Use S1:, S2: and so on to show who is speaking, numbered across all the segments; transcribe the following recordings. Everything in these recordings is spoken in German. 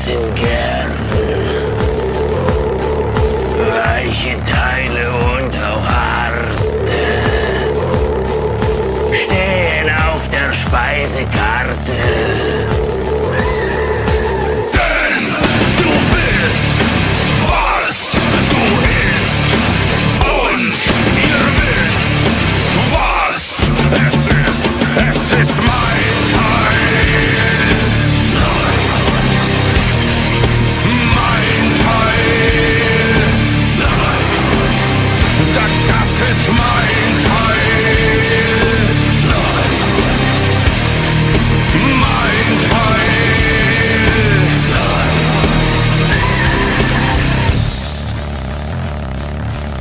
S1: bisschen gern. Weiche Teile und auch harte stehen auf der Speisekarte.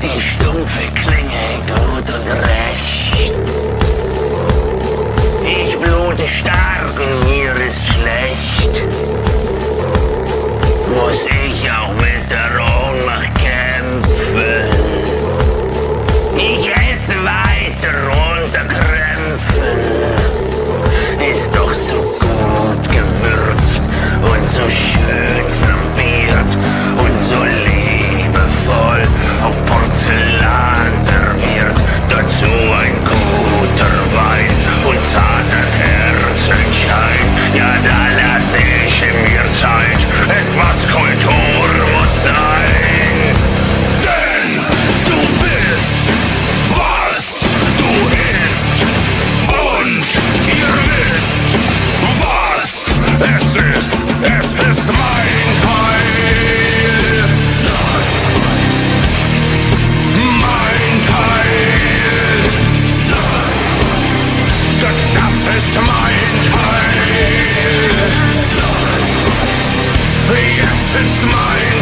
S1: die stumpfe Klinge gut und recht. Ich blute stark und mir ist schlecht. Muss ich
S2: It's mine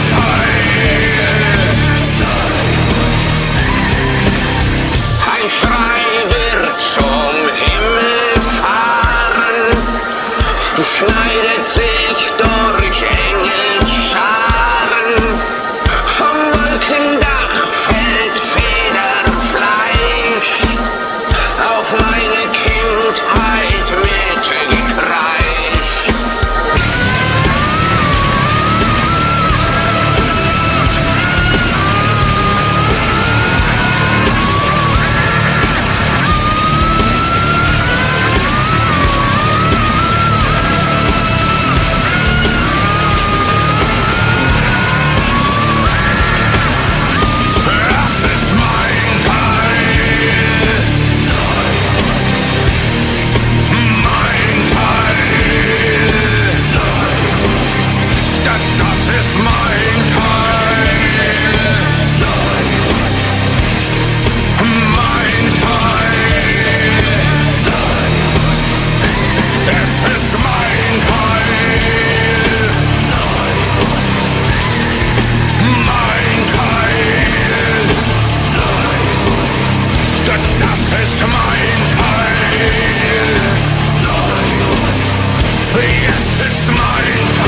S2: Yes, it's my time.